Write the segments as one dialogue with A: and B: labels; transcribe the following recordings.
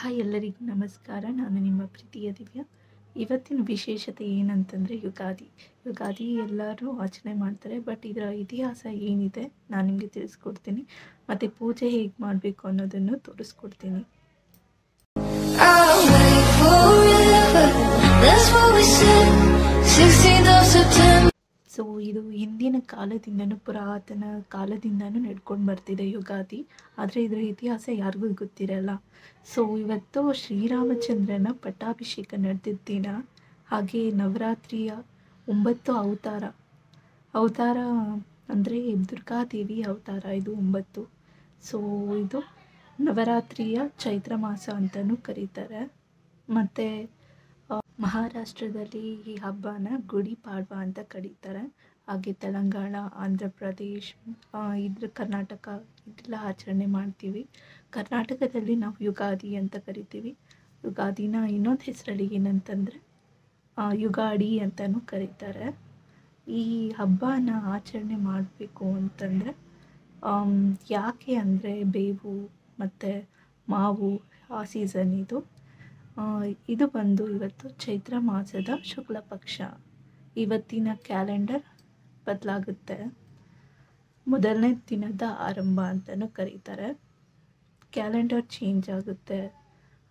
A: Hi ಎಲ್ಲರಿಗೂ ನಮಸ್ಕಾರ. ನಾನು ನಿಮ್ಮ ಪ್ರೀತಿಯ ದಿವ್ಯ. ಇವತ್ತಿನ ವಿಶೇಷತೆ ಏನಂತಂದರೆ ಯುಗಾದಿ. ಯುಗಾದಿ ಎಲ್ಲರೂ ಆಚರಣೆ ಮಾಡ್ತಾರೆ, ಬಟ್ ಇದರ ಇತಿಹಾಸ ಏನಿದೆ ನಾನು ನಿಮಗೆ ತಿಳಿಸ್ಕೊಡ್ತೀನಿ. ಮತ್ತು ಪೂಜೆ ಹೇಗೆ ಮಾಡಬೇಕು ಅನ್ನೋದನ್ನು ತೋರಿಸ್ಕೊಡ್ತೀನಿ.
B: I'll wait forever. That's what we said. 16th of September.
A: So ಇದು ಹಿಂದಿನ ಕಾಲದಿಂದನೂ ಪುರಾತನ ಕಾಲದಿಂದನೂ ನಡ್ಕೊಂಡು ಬರ್ತಿದೆ ಯುಗಾದಿ ಆದರೆ ಇದರ ಇತಿಹಾಸ ಯಾರಿಗೂ ಗೊತ್ತಿರಲ್ಲ ಸೊ ಇವತ್ತು ಶ್ರೀರಾಮಚಂದ್ರನ ಪಟ್ಟಾಭಿಷೇಕ ನಡೆದಿದ್ದ ದಿನ, ಹಾಗೆ ನವರಾತ್ರಿಯ ಒಂಬತ್ತು ಅವತಾರ ಅವತಾರ ಅಂದರೆ ದುರ್ಗಾದೇವಿ ಅವತಾರ ಇದು ಒಂಬತ್ತು ಸೊ ಇದು ನವರಾತ್ರಿಯ ಚೈತ್ರ ಮಾಸ ಅಂತಲೂ ಕರೀತಾರೆ ಮತ್ತು ಮಹಾರಾಷ್ಟ್ರದಲ್ಲಿ ಈ ಹಬ್ಬನ ಗುಡಿ ಪಾಡ್ವ ಅಂತ ಕರೀತಾರೆ. ಹಾಗೆ ತೆಲಂಗಾಣ ಆಂಧ್ರ ಪ್ರದೇಶ್ ಇದ್ರ ಕರ್ನಾಟಕ ಇದೆಲ್ಲ ಆಚರಣೆ ಮಾಡ್ತೀವಿ. ಕರ್ನಾಟಕದಲ್ಲಿ ನಾವು ಯುಗಾದಿ ಅಂತ ಕರಿತೀವಿ. ಯುಗಾದಿನ ಇನ್ನೊಂದು ಹೆಸರಲ್ಲಿ ಏನಂತಂದರೆ ಯುಗಾಡಿ ಅಂತಲೂ ಕರೀತಾರೆ. ಈ ಹಬ್ಬನ ಆಚರಣೆ ಮಾಡಬೇಕು ಅಂತಂದರೆ ಯಾಕೆ ಅಂದರೆ ಬೇವು ಮತ್ತು ಮಾವು ಆ ಸೀಸನ್ ಇದು. ಇದು ಬಂದು ಇವತ್ತು ಚೈತ್ರ ಮಾಸದ ಶುಕ್ಲ ಪಕ್ಷ. ಇವತ್ತಿನ ಕ್ಯಾಲೆಂಡರ್ ಬದಲಾಗುತ್ತೆ. ಮೊದಲನೇ ದಿನದ ಆರಂಭ ಅಂತಲೂ ಕರೀತಾರೆ. ಕ್ಯಾಲೆಂಡರ್ ಚೇಂಜ್ ಆಗುತ್ತೆ.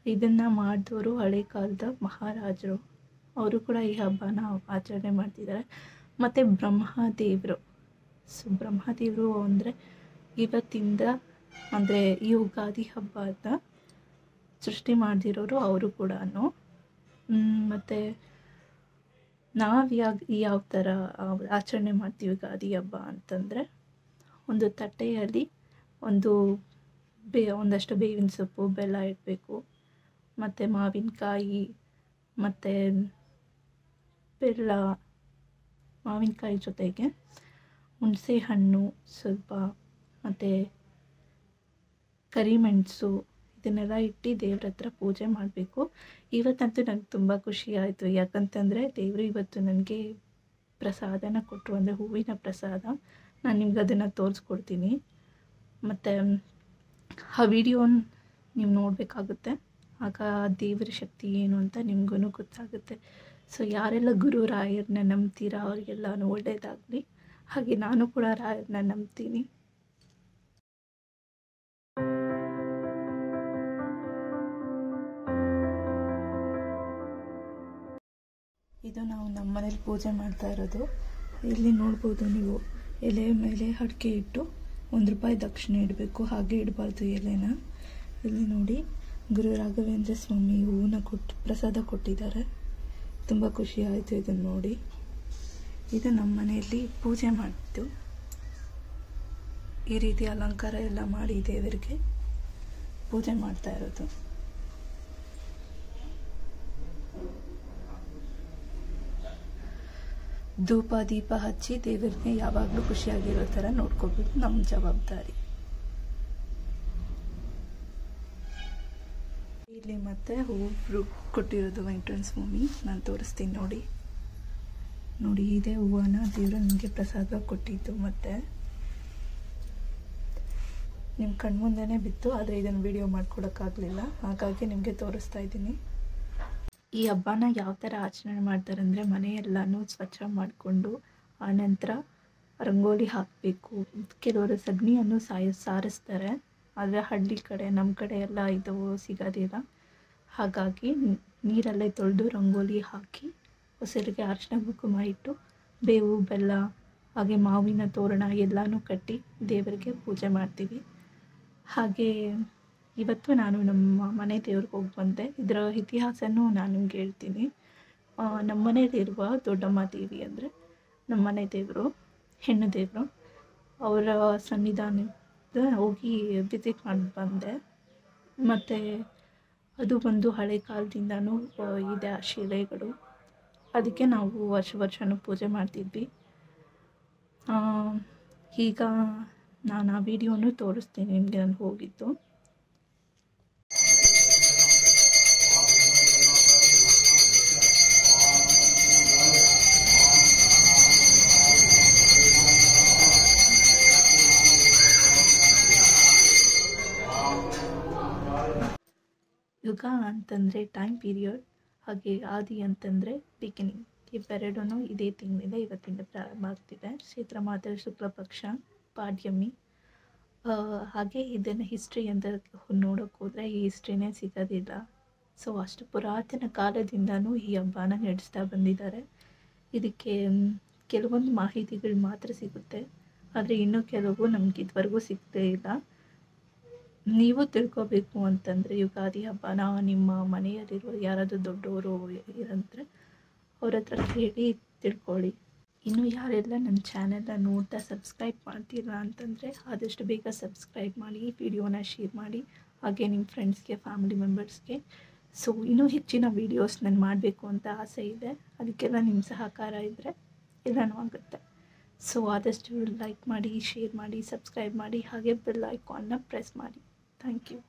A: ಇದನ್ನು ಮಾಡಿದವರು ಹಳೆ ಕಾಲದ ಮಹಾರಾಜರು. ಅವರು ಕೂಡ ಈ ಹಬ್ಬನ ಆಚರಣೆ ಮಾಡ್ತಿದ್ದಾರೆ. ಮತ್ತು ಬ್ರಹ್ಮದೇವರು. ಸೊ, ಬ್ರಹ್ಮದೇವರು ಅಂದರೆ ಇವತ್ತಿಂದ ಅಂದರೆ ಈ ಯುಗಾದಿ ಹಬ್ಬದ ಸೃಷ್ಟಿ ಮಾಡ್ದಿರೋರು ಅವರು ಕೂಡ ಮತ್ತು ನಾವು ಯಾವ ಯಾವ ಥರ ಆಚರಣೆ ಮಾಡ್ತೀವಿ ಯುಗಾದಿ ಹಬ್ಬ ಅಂತಂದರೆ, ಒಂದು ತಟ್ಟೆಯಲ್ಲಿ ಒಂದು ಬೇ, ಒಂದಷ್ಟು ಬೇವಿನ ಸೊಪ್ಪು, ಬೆಲ್ಲ ಇಡಬೇಕು, ಮತ್ತು ಮಾವಿನಕಾಯಿ, ಮತ್ತು ಬೆಲ್ಲ, ಮಾವಿನಕಾಯಿ ಜೊತೆಗೆ ಹುಣಸೆ ಹಣ್ಣು ಸ್ವಲ್ಪ, ಮತ್ತು ಕರಿಮೆಣಸು ಇದನ್ನೆಲ್ಲ ಇಟ್ಟು ದೇವ್ರ ಹತ್ರ ಪೂಜೆ ಮಾಡಬೇಕು. ಇವತ್ತಂತೂ ನನಗೆ ತುಂಬ ಖುಷಿ ಆಯಿತು. ಯಾಕಂತಂದರೆ ದೇವರು ಇವತ್ತು ನನಗೆ ಪ್ರಸಾದನ ಕೊಟ್ಟರು ಅಂದರೆ ಹೂವಿನ ಪ್ರಸಾದ. ನಾನು ನಿಮ್ಗೆ ಅದನ್ನು ತೋರಿಸ್ಕೊಡ್ತೀನಿ. ಮತ್ತು, ಆ ವಿಡಿಯೋನ ನೀವು ನೋಡಬೇಕಾಗುತ್ತೆ. ಆಗ ದೇವರ ಶಕ್ತಿ ಏನು ಅಂತ ನಿಮಗೂ ಗೊತ್ತಾಗುತ್ತೆ. ಸೊ, ಯಾರೆಲ್ಲ ಗುರು ರಾಯರನ್ನ ನಂಬ್ತೀರಾ ಅವ್ರಿಗೆಲ್ಲ ಒಳ್ಳೆಯದಾಗಲಿ ಹಾಗೆ ನಾನು ಕೂಡ ರಾಯರನ್ನ ನಂಬ್ತೀನಿ. ಇದು ನಾವು ನಮ್ಮ ಮನೆಯಲ್ಲಿ ಪೂಜೆ ಮಾಡ್ತಾ ಇರೋದು. ಇಲ್ಲಿ ನೋಡ್ಬೋದು ನೀವು, ಎಲೆ ಮೇಲೆ ಅಡಿಕೆ ಇಟ್ಟು ಒಂದು ರೂಪಾಯಿ ದಕ್ಷಿಣೆ ಇಡಬೇಕು, ಹಾಗೆ ಇಡಬಾರ್ದು ಎಲೆನ. ಇಲ್ಲಿ ನೋಡಿ, ಗುರು ರಾಘವೇಂದ್ರ ಸ್ವಾಮಿ ಹೂವನ್ನ ಕೊಟ್ಟು, ಪ್ರಸಾದ ಕೊಟ್ಟಿದ್ದಾರೆ. ತುಂಬ ಖುಷಿ ಆಯಿತು ಇದನ್ನು ನೋಡಿ. ಇದು ನಮ್ಮ ಮನೆಯಲ್ಲಿ ಪೂಜೆ ಮಾಡಿದ್ದು ಈ ರೀತಿ ಅಲಂಕಾರ ಎಲ್ಲ ಮಾಡಿ ದೇವರಿಗೆ ಪೂಜೆ ಮಾಡ್ತಾ ಇರೋದು. ಧೂಪ, ದೀಪ ಹಚ್ಚಿ ದೇವರಿಗೆ ಯಾವಾಗಲೂ ಖುಷಿಯಾಗಿರೋ ಥರ ನೋಡ್ಕೋಬೇಕು ನಮ್ಮ ಜವಾಬ್ದಾರಿ. ಇಲ್ಲಿ ಮತ್ತೆ ಹೂವು ಕೊಟ್ಟಿರೋದು ವೆಂಕಟರಮಣ ಸ್ವಾಮಿ. ನಾನು ತೋರಿಸ್ತೀನಿ ನೋಡಿ. ನೋಡಿ, ಇದೇ ಹೂವನ್ನ ದೇವರು ನಿಮಗೆ ಪ್ರಸಾದ ಕೊಟ್ಟಿದ್ದು ಮತ್ತೆ. ನಿಮ್ಮ ಕಣ್ಮುಂದೆನೇ ಬಿತ್ತು, ಆದರೆ ಇದನ್ನು ವಿಡಿಯೋ ಮಾಡ್ಕೊಡೋಕ್ಕಾಗಲಿಲ್ಲ ಹಾಗಾಗಿ ನಿಮಗೆ ತೋರಿಸ್ತಾ ಇದ್ದೀನಿ. ಈ ಹಬ್ಬನ ಯಾವ ಥರ ಆಚರಣೆ ಮಾಡ್ತಾರೆ ಅಂದರೆ ಮನೆಯೆಲ್ಲನೂ ಸ್ವಚ್ಛ ಮಾಡಿಕೊಂಡು ಆನಂತರ ರಂಗೋಲಿ ಹಾಕಬೇಕು. ಕೆಲವರು ಸಗಣಿಯನ್ನು ಸಾಯ, ಸಾರಿಸ್ತಾರೆ. ಆದರೆ ಹಳ್ಳಿ ಕಡೆ ನಮ್ಮ ಕಡೆ ಎಲ್ಲ ಇದು ಸಿಗೋದಿಲ್ಲ. ಹಾಗಾಗಿ ನೀರಲ್ಲೇ ತೊಳೆದು ರಂಗೋಲಿ ಹಾಕಿ ಹೊಸರಿಗೆ ಅರಿಶಿನ ಕುಂಕುಮ ಇಟ್ಟು ಬೇವು, ಬೆಲ್ಲ, ಹಾಗೆ ಮಾವಿನ ತೋರಣ ಎಲ್ಲನೂ ಕಟ್ಟಿ ದೇವರಿಗೆ ಪೂಜೆ ಮಾಡ್ತೀವಿ. ಹಾಗೆ ಇವತ್ತು ನಾನು ನಮ್ಮ ಮನೆ ದೇವ್ರಿಗೆ ಹೋಗಿ ಬಂದೆ ಇದರ ಇತಿಹಾಸನೂ ನಾನು ನಿಮ್ಗೆ ಹೇಳ್ತೀನಿ. ನಮ್ಮ ಮನೆಯಲ್ಲಿರುವ ದೊಡ್ಡಮ್ಮ ದೇವಿ ಅಂದರೆ ನಮ್ಮ ಮನೆ ದೇವರು, ಹೆಣ್ಣು ದೇವರು. ಅವರ ಸನ್ನಿಧಾನದ ಹೋಗಿ ವಿಸಿಟ್ ಮಾಡಿ ಬಂದೆ. ಮತ್ತು ಅದು ಒಂದು ಹಳೆ ಕಾಲದಿಂದನೂ ಇದೆ ಆ ಶಿಲೆಗಳು. ಅದಕ್ಕೆ ನಾವು ವರ್ಷ ವರ್ಷವೂ ಪೂಜೆ ಮಾಡ್ತಿದ್ವಿ. ಈಗ ನಾನು ಆ ವಿಡಿಯೋನು ತೋರಿಸ್ತೀನಿ ನಿಮಗೆ ನಾನು ಹೋಗಿದ್ದು. ಯುಗ ಅಂತಂದರೆ ಟೈಮ್ ಪೀರಿಯಡ್ ಹಾಗೆ ಆದಿ ಅಂತಂದರೆ ಬಿಗಿನಿಂಗ್ ಇವೆರಡೂ ಇದೇ ತಿಂಗಳಿಂದ ಇವತ್ತಿಂದ ಪ್ರಾರಂಭ ಆಗ್ತಿದೆ. ಚೈತ್ರ ಮಾತ್ರ ಶುಕ್ಲ ಪಕ್ಷ ಪಾಡ್ಯಮಿ ಹಾಗೆ ಇದನ್ನು ಹಿಸ್ಟ್ರಿ ಅಂತ ನೋಡೋಕೆ ಹೋದರೆ ಈ ಹಿಸ್ಟ್ರಿನೇ ಸಿಗೋದಿಲ್ಲ. ಸೊ ಅಷ್ಟು ಪುರಾತನ ಕಾಲದಿಂದನೂ ಈ ಹಬ್ಬನ ನಡೆಸ್ತಾ ಬಂದಿದ್ದಾರೆ. ಇದಕ್ಕೆ ಕೆಲವೊಂದು ಮಾಹಿತಿಗಳು ಮಾತ್ರ ಸಿಗುತ್ತೆ. ಆದರೆ ಇನ್ನೂ ಕೆಲವು ನಮ್ಗೆ ಇದುವರೆಗೂ ಸಿಗದೇ ಇಲ್ಲ. ನೀವು ತಿಳ್ಕೊಬೇಕು ಅಂತಂದರೆ ಯುಗಾದಿ ಹಬ್ಬನ ನಿಮ್ಮ ಮನೆಯಲ್ಲಿರುವ ಯಾರಾದರೂ ದೊಡ್ಡವರು ಇರಂದ್ರೆ ಅವ್ರ ಹತ್ರ ಕೇಳಿ ತಿಳ್ಕೊಳ್ಳಿ. ಇನ್ನು ಯಾರೆಲ್ಲ ನನ್ನ ಚಾನೆಲ್ನ ನೋಡ್ತಾ ಸಬ್ಸ್ಕ್ರೈಬ್ ಮಾಡ್ತೀರಾ ಅಂತಂದರೆ ಆದಷ್ಟು ಬೇಗ ಸಬ್ಸ್ಕ್ರೈಬ್ ಮಾಡಿ ಈ ವಿಡಿಯೋನ ಶೇರ್ ಮಾಡಿ, ಹಾಗೆ ನಿಮ್ಮ ಫ್ರೆಂಡ್ಸ್ಗೆ, ಫ್ಯಾಮಿಲಿ ಮೆಂಬರ್ಸ್ಗೆ. ಸೊ, ಇನ್ನೂ ಹೆಚ್ಚಿನ ವೀಡಿಯೋಸ್ ನಾನು ಮಾಡಬೇಕು ಅಂತ ಆಸೆ ಇದೆ. ಅದಕ್ಕೆಲ್ಲ ನಿಮ್ಮ ಸಹಕಾರ ಇದ್ದರೆ ಎಲ್ಲನೂ ಆಗುತ್ತೆ. ಸೊ, ಆದಷ್ಟು ಲೈಕ್ ಮಾಡಿ, ಶೇರ್ ಮಾಡಿ, ಸಬ್ಸ್ಕ್ರೈಬ್ ಮಾಡಿ, ಹಾಗೆ ಬೆಲ್ ಐಕಾನ್ನ ಪ್ರೆಸ್ ಮಾಡಿ. Thank you.